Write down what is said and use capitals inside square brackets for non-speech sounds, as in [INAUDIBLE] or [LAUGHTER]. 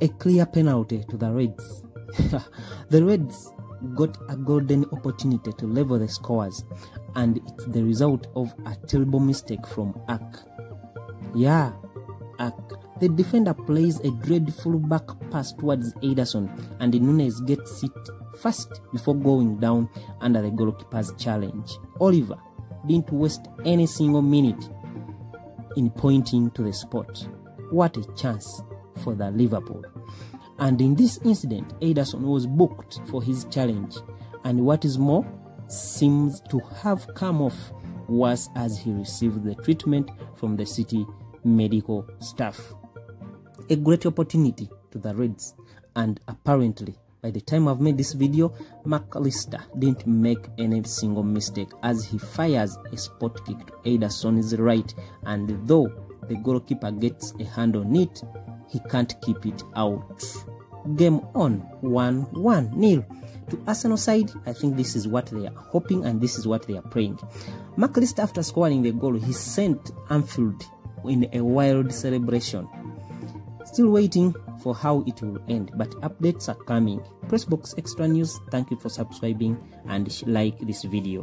a clear penalty to the Reds. [LAUGHS] the Reds got a golden opportunity to level the scores, and it's the result of a terrible mistake from Aké. Yeah, Aké. The defender plays a dreadful back pass towards Ederson, and Nunez gets it first before going down under the goalkeeper's challenge. Oliver didn't waste any single minute in pointing to the spot. What a chance for the Liverpool. And in this incident, Ederson was booked for his challenge, and what is more, seems to have come off worse as he received the treatment from the city medical staff. A great opportunity to the Reds, and apparently, by the time I've made this video, Mac Allister didn't make any single mistake as he fires a spot kick to Ederson's right, and though the goalkeeper gets a hand on it, he can't keep it out. Game on 1 1 nil. To Arsenal side, I think this is what they are hoping and this is what they are praying. Mac Allister, after scoring the goal, he sent Anfield in a wild celebration. Still waiting for how it will end, but updates are coming. Press Box Xtra News, thank you for subscribing and like this video.